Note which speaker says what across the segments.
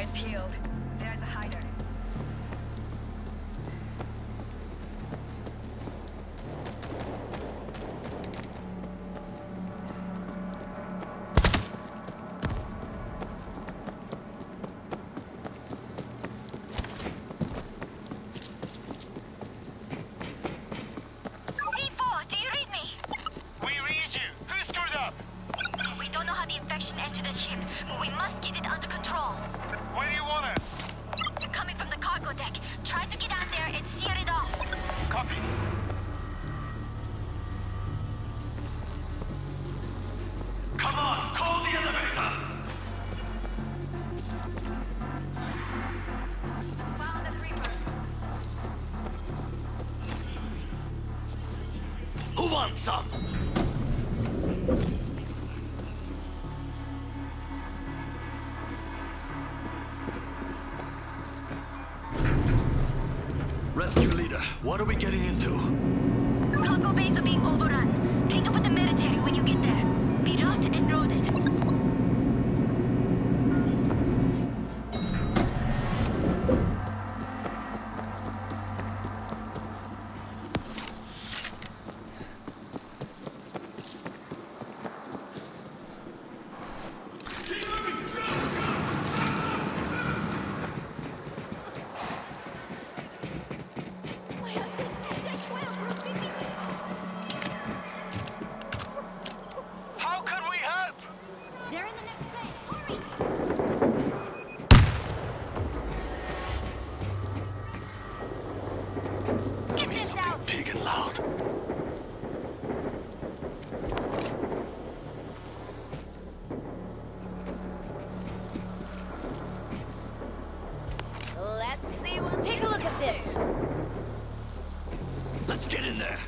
Speaker 1: Eyes peeled.
Speaker 2: Some?
Speaker 3: This.
Speaker 2: Let's get in there.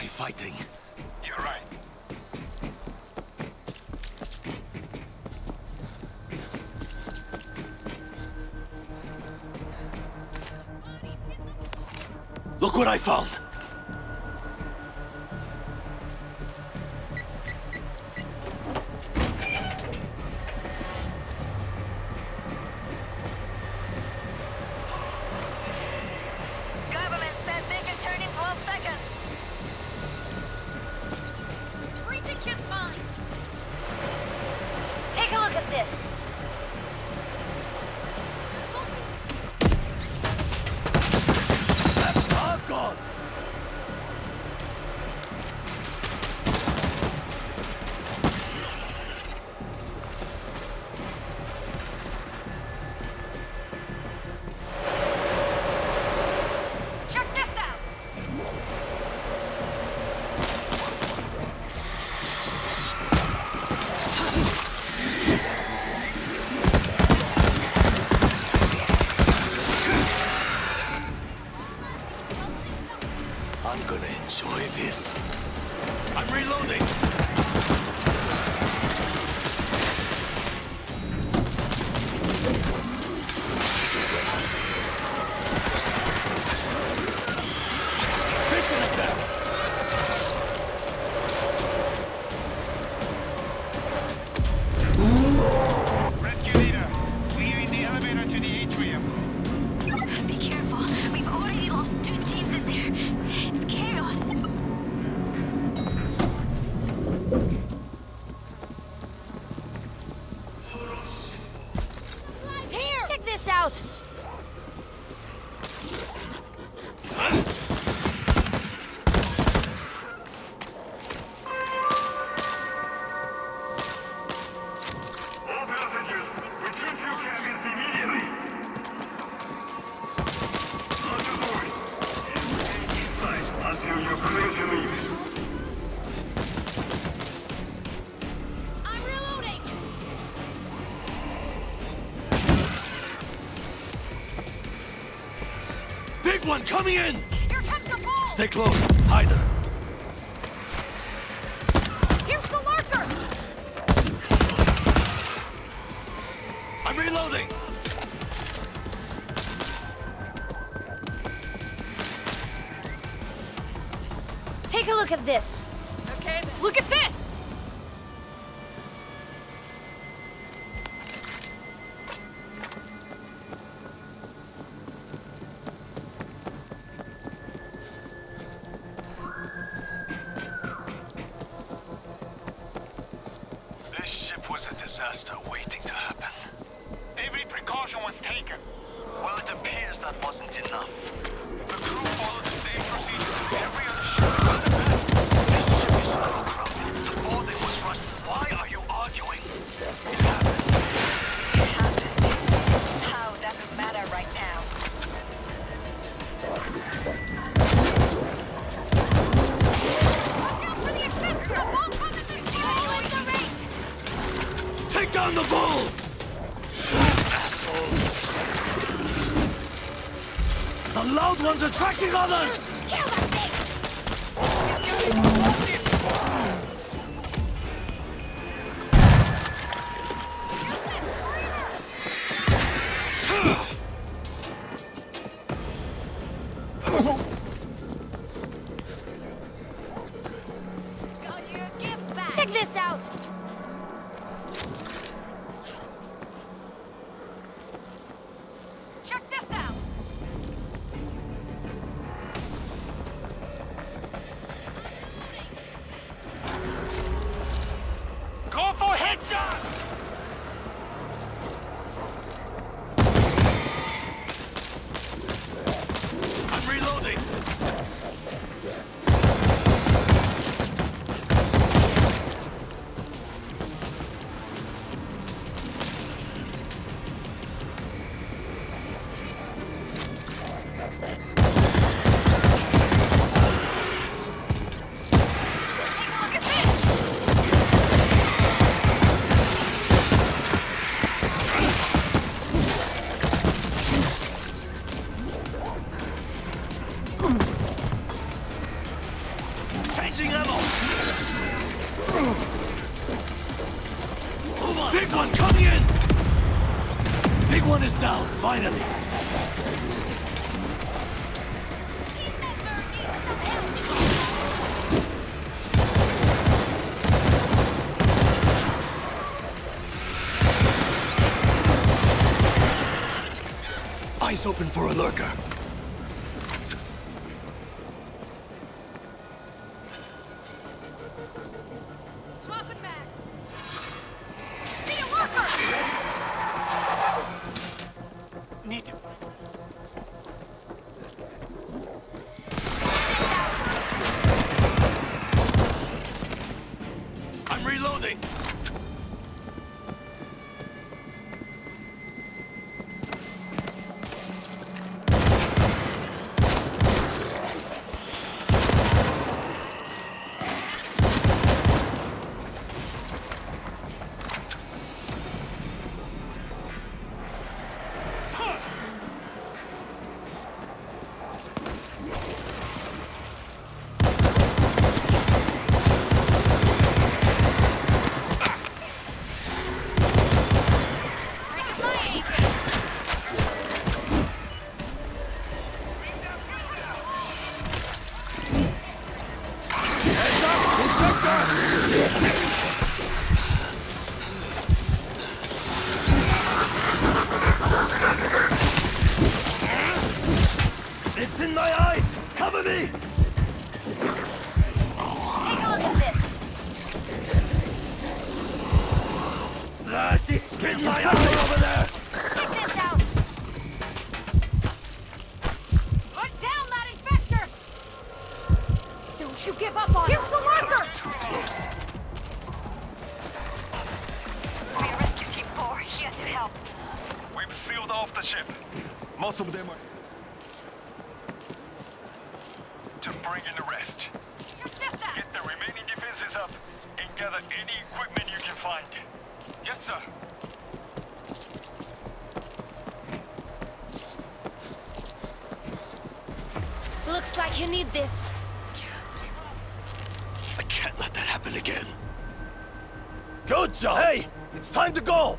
Speaker 2: die fighting.
Speaker 4: You're right.
Speaker 2: Look what I found! One coming in!
Speaker 3: Here comes the ball!
Speaker 2: Stay close. Hide her.
Speaker 3: Here's the!
Speaker 2: I'm reloading!
Speaker 3: Take a look at this. Okay. Look at this!
Speaker 1: in now.
Speaker 2: killing others!
Speaker 3: Kill
Speaker 2: them, Eyes open for a lurker. Get my arrow over there! let that happen again. Good job! Hey! It's time to go!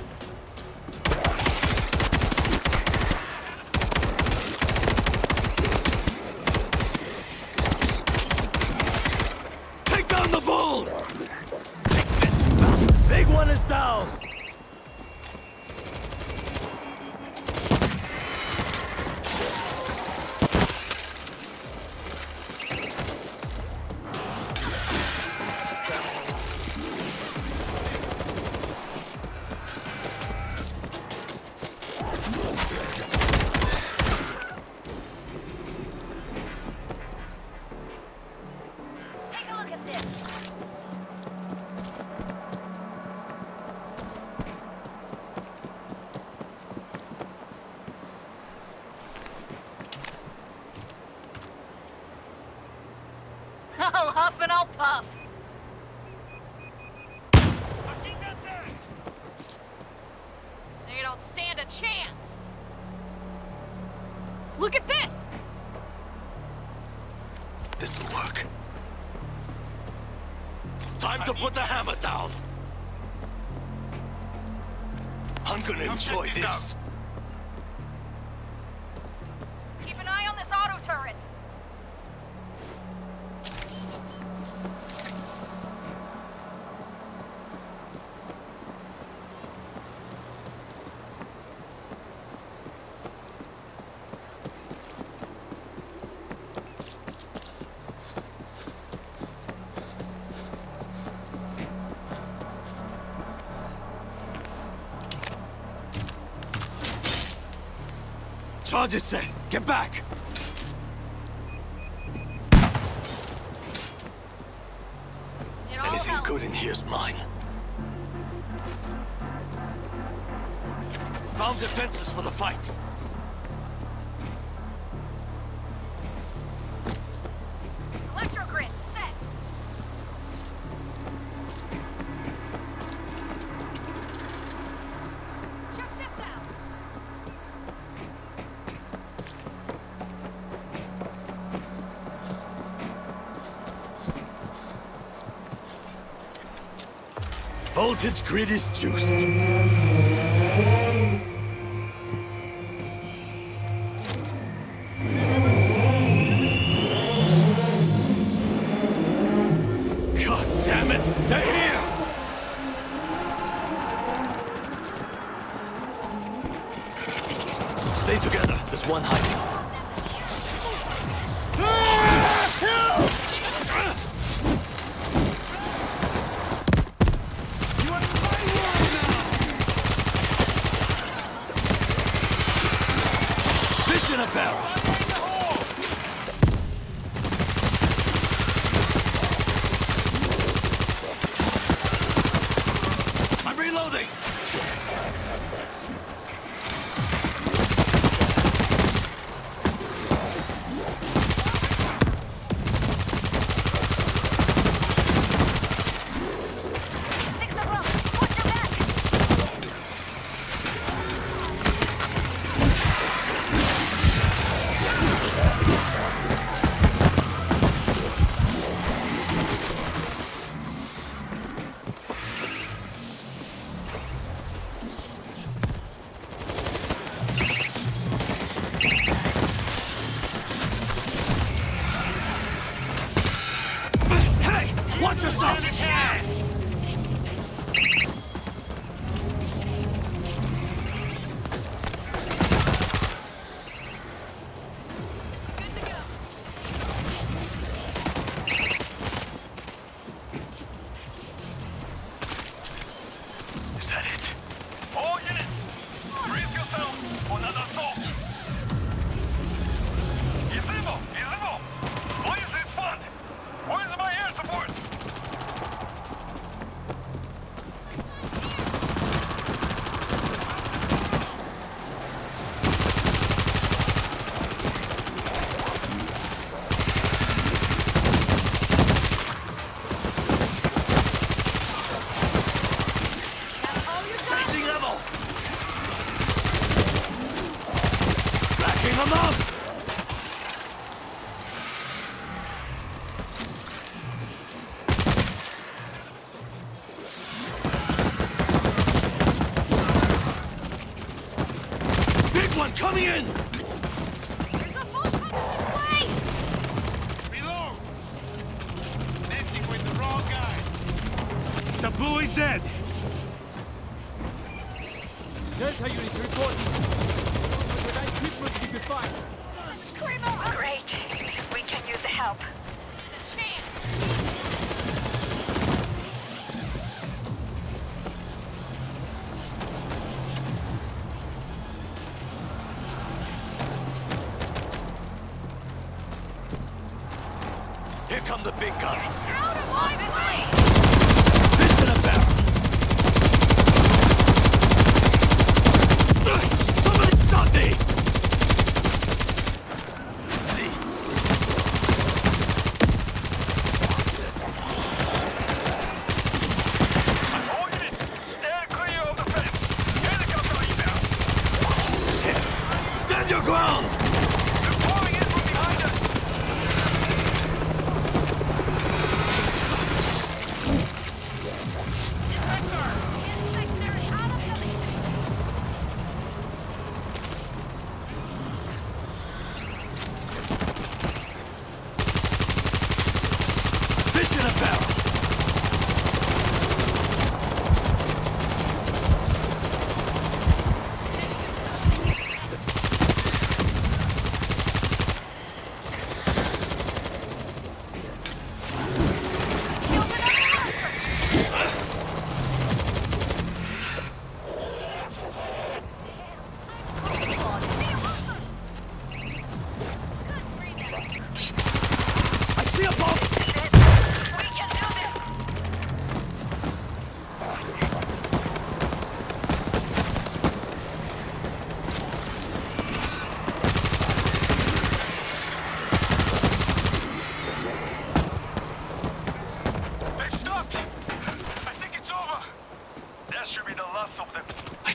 Speaker 3: huff and I'll puff.
Speaker 2: Charges set! Get back! Anything good in here's mine. Found defenses for the fight. voltage grid is juiced. God damn it! They're here. Stay together. There's one hiding. out. Coming in!
Speaker 3: Position a
Speaker 2: barrel.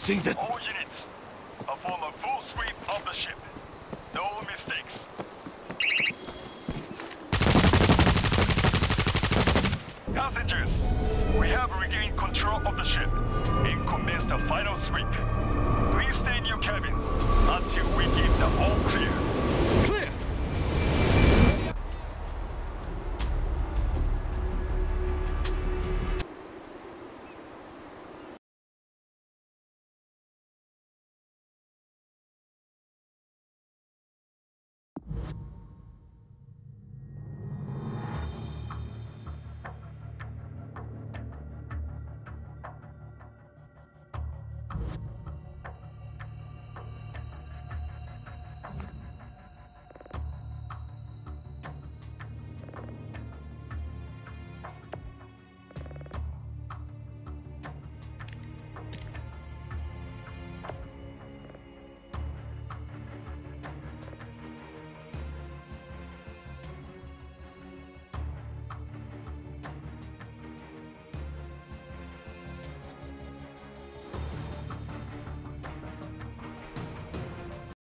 Speaker 5: Think that